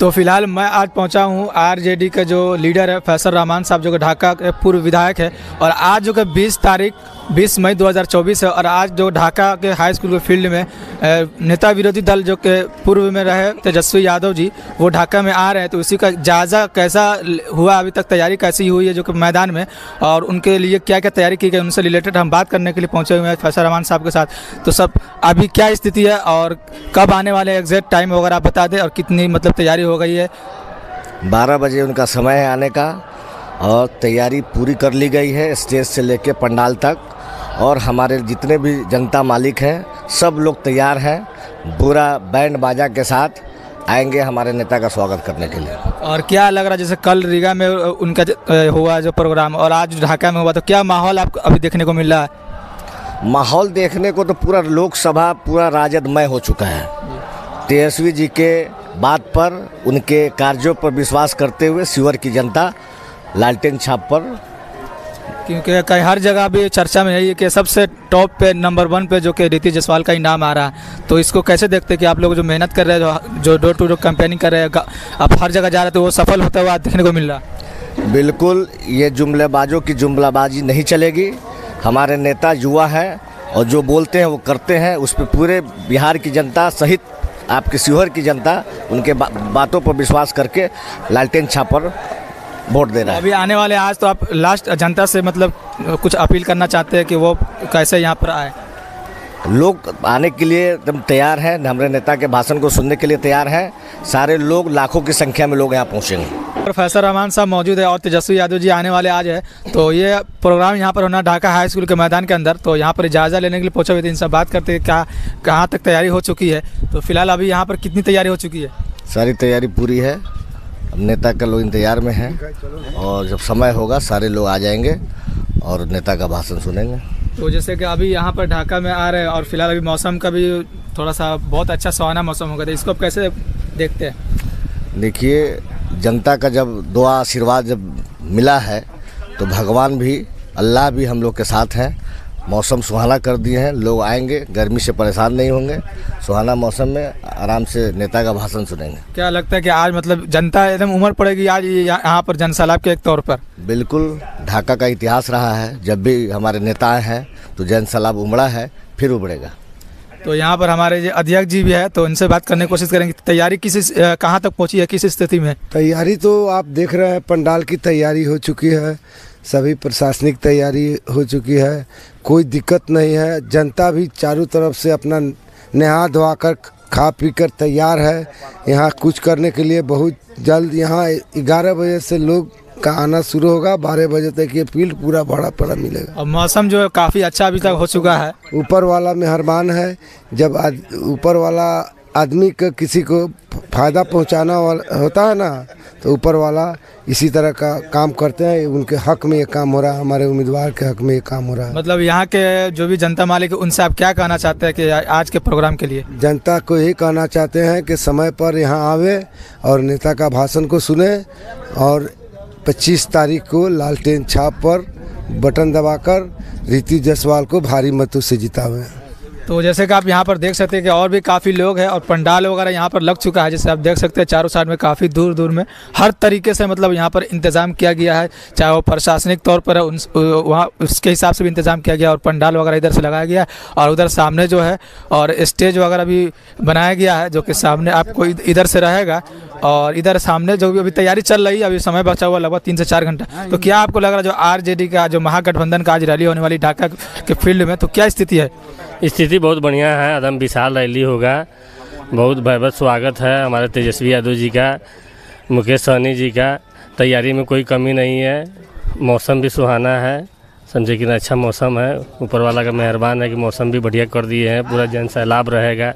तो फ़िलहाल मैं आज पहुँचा हूँ आरजेडी का जो लीडर है फैसल रहमान साहब, जो कि ढाका के पूर्व विधायक है। और आज जो कि 20 तारीख 20 मई 2024 है और आज जो ढाका के हाई स्कूल के फ़ील्ड में नेता विरोधी दल जो के पूर्व में रहे तेजस्वी यादव जी, वो ढाका में आ रहे हैं तो उसी का जायज़ा कैसा हुआ अभी तक, तैयारी कैसी हुई है जो कि मैदान में, और उनके लिए क्या क्या तैयारी की गई, उनसे रिलेटेड हम बात करने के लिए पहुँचे हुए हैं फैसल रहमान साहब के साथ। तो सब, अभी क्या स्थिति है और कब आने वाले एग्जैक्ट टाइम वगैरह आप बता दें, और कितनी मतलब तैयारी हो गई है? बारह बजे उनका समय है आने का। और तैयारी पूरी कर ली गई है स्टेज से लेके पंडाल तक। और हमारे जितने भी जनता मालिक हैं सब लोग तैयार हैं। पूरा बैंड बाजा के साथ आएँगे हमारे नेता का स्वागत करने के लिए। और क्या लग रहा है जैसे कल रीगा में उनका हुआ जो प्रोग्राम और आज ढाका में हुआ तो क्या माहौल आपको अभी देखने को मिल रहा है? माहौल देखने को तो पूरा लोकसभा पूरा राजदमय हो चुका है। तेजस्वी जी के बात पर उनके कार्यों पर विश्वास करते हुए शिवर की जनता लालटेन छाप पर। क्योंकि कहीं हर जगह भी चर्चा में है कि सबसे टॉप पे नंबर वन पे जो कि रीति जसवाल का ही नाम आ रहा है। तो इसको कैसे देखते हैं कि आप लोग जो मेहनत कर रहे हैं जो डोर टू डोर कैंपेनिंग कर रहे हैं आप हर जगह जा रहे हैं तो वो सफल होता हुआ देखने को मिल रहा है? बिल्कुल ये जुमलेबाजों की जुमलाबाजी नहीं चलेगी। हमारे नेता युवा हैं और जो बोलते हैं वो करते हैं। उस पर पूरे बिहार की जनता सहित आपके शिवहर की जनता उनके बा, बातों पर विश्वास करके लालटेन छाप पर वोट दे रहा है। अभी आने वाले आज तो आप लास्ट जनता से मतलब कुछ अपील करना चाहते हैं कि वो कैसे यहाँ पर आए? लोग आने के लिए एकदम तैयार हैं हमारे नेता के भाषण को सुनने के लिए तैयार हैं। सारे लोग लाखों की संख्या में लोग यहाँ पहुँचेंगे। प्रोफेसर रहमान साहब मौजूद है और तेजस्वी यादव जी आने वाले आज है। तो ये प्रोग्राम यहाँ पर होना ढाका हाई स्कूल के मैदान के अंदर। तो यहाँ पर जायज़ा लेने के लिए पहुँचे हुए थे इनसे बात करते हैं क्या कहाँ तक तैयारी हो चुकी है? तो फ़िलहाल अभी यहाँ पर कितनी तैयारी हो चुकी है? सारी तैयारी पूरी है। अब नेता का लोग इंतज़ार में हैं और जब समय होगा सारे लोग आ जाएँगे और नेता का भाषण सुनेंगे। तो जैसे कि अभी यहाँ पर ढाका में आ रहे हैं और फ़िलहाल अभी मौसम का भी थोड़ा सा बहुत अच्छा सुहाना मौसम हो गया था इसको आप कैसे देखते हैं? देखिए जनता का जब दुआ आशीर्वाद जब मिला है तो भगवान भी अल्लाह भी हम लोग के साथ हैं। मौसम सुहाना कर दिए हैं। लोग आएँगे गर्मी से परेशान नहीं होंगे। सुहाना मौसम में आराम से नेता का भाषण सुनेंगे। क्या लगता है कि आज मतलब जनता एकदम उम्र पड़ेगी आज यहाँ पर जनसैलाब के एक तौर पर? बिल्कुल ढाका का इतिहास रहा है। जब भी हमारे नेता आए हैं तो जन सैलाब उमड़ा है फिर उबड़ेगा। तो यहाँ पर हमारे जो अध्यक्ष जी भी है तो इनसे बात करने की कोशिश करेंगे। तैयारी किस कहाँ तक पहुँची है किस स्थिति में? तैयारी तो आप देख रहे हैं पंडाल की तैयारी हो चुकी है। सभी प्रशासनिक तैयारी हो चुकी है। कोई दिक्कत नहीं है। जनता भी चारों तरफ़ से अपना नहा धोआ कर खा पी कर तैयार है। यहाँ कुछ करने के लिए बहुत जल्द यहाँ ग्यारह बजे से लोग का आना शुरू होगा। बारह बजे तक ये फ़ील्ड पूरा भरा पड़ा मिलेगा। और मौसम जो है काफ़ी अच्छा अभी तक हो चुका है। ऊपर वाला मेहरबान है। जब ऊपर वाला आदमी का किसी को फ़ायदा पहुंचाना होता है ना तो ऊपर वाला इसी तरह का काम करते हैं उनके हक में ये काम हो रहा है हमारे उम्मीदवार के हक में ये काम हो रहा है। मतलब यहाँ के जो भी जनता मालिक है उनसे आप क्या कहना चाहते हैं कि आज के प्रोग्राम के लिए? जनता को यही कहना चाहते हैं कि समय पर यहाँ आवे और नेता का भाषण को सुने और 25 तारीख को लालटेन छाप पर बटन दबाकर रीति जायसवाल को भारी मतों से जितावें। तो जैसे कि आप यहाँ पर देख सकते हैं कि और भी काफ़ी लोग हैं और पंडाल वगैरह यहाँ पर लग चुका है, जैसे आप देख सकते हैं चारों साइड में काफ़ी दूर दूर में। हर तरीके से मतलब यहाँ पर इंतज़ाम किया गया है, चाहे वो प्रशासनिक तौर पर उन वहाँ उसके हिसाब से भी इंतज़ाम किया गया और पंडाल वगैरह इधर से लगाया गया और उधर सामने जो है और स्टेज वगैरह भी बनाया गया है, जो कि सामने आपको इधर से रहेगा। और इधर सामने जो भी अभी तैयारी चल रही है अभी समय बचा हुआ लगभग तीन से चार घंटा। तो क्या आपको लग रहा है जो आरजेडी का जो महागठबंधन का आज रैली होने वाली ढाका के फ़ील्ड में तो क्या स्थिति है? स्थिति बहुत बढ़िया है एकदम विशाल रैली होगा। बहुत भयभत स्वागत है हमारे तेजस्वी यादव जी का मुकेश सहनी जी का। तैयारी में कोई कमी नहीं है मौसम भी सुहाना है। समझे कि अच्छा मौसम है ऊपर वाला का मेहरबान है कि मौसम भी बढ़िया कर दिए हैं पूरा जन सैलाब रहेगा।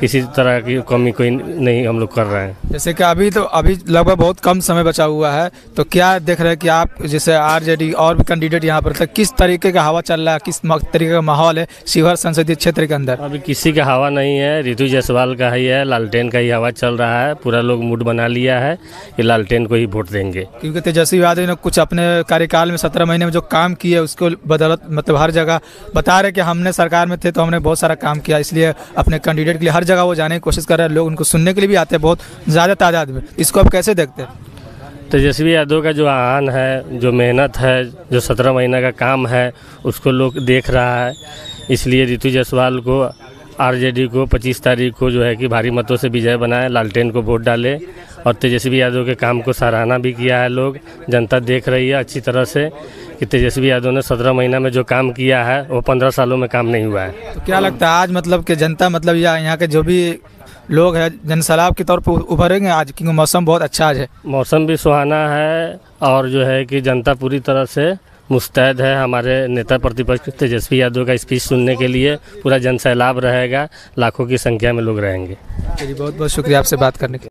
किसी तरह की कमी कोई नहीं हम लोग कर रहे हैं। जैसे कि अभी तो अभी लगभग बहुत कम समय बचा हुआ है तो क्या देख रहे हैं कि आप जैसे आरजेडी और भी कैंडिडेट यहाँ पर थे किस तरीके का हवा चल रहा है किस तरीके का माहौल है शिवहर संसदीय क्षेत्र के अंदर? अभी किसी का हवा नहीं है ऋतु जायसवाल का ही है लालटेन का ही हवा चल रहा है पूरा लोग मूड बना लिया है कि लालटेन को ही वोट देंगे। क्योंकि तेजस्वी यादव ने कुछ अपने कार्यकाल में सत्रह महीने में जो काम किए उसको बदौलत मतलब हर जगह बता रहे कि हमने सरकार में थे तो हमने बहुत सारा काम किया इसलिए अपने कैंडिडेट के लिए हर हर जगह वो जाने की कोशिश कर रहे हैं। लोग उनको सुनने के लिए भी आते हैं बहुत, ज़्यादा तादाद में। इसको आप कैसे देखते हैं? तेजस्वी यादव का जो आहान है, जो मेहनत है, जो सत्रह महीना का काम है, उसको लोग देख रहा है। इसलिए रितु जायसवाल को आरजेडी को 25 तारीख को जो है कि भारी मतों से विजय बनाए लालटेन को वोट डाले और तेजस्वी यादव के काम को सराहना भी किया है लोग। जनता देख रही है अच्छी तरह से कि तेजस्वी यादव ने सत्रह महीना में जो काम किया है वो पंद्रह सालों में काम नहीं हुआ है। तो क्या लगता है आज मतलब कि जनता मतलब या यहाँ के जो भी लोग हैं जनसैलाब के तौर पर उभरेंगे आज? क्योंकि मौसम बहुत अच्छा आज है। मौसम भी सुहाना है और जो है कि जनता पूरी तरह से मुस्तैद है हमारे नेता प्रतिपक्ष तेजस्वी यादव का स्पीच सुनने के लिए। पूरा जनसैलाब रहेगा, लाखों की संख्या में लोग रहेंगे। बहुत बहुत शुक्रिया आपसे बात करने के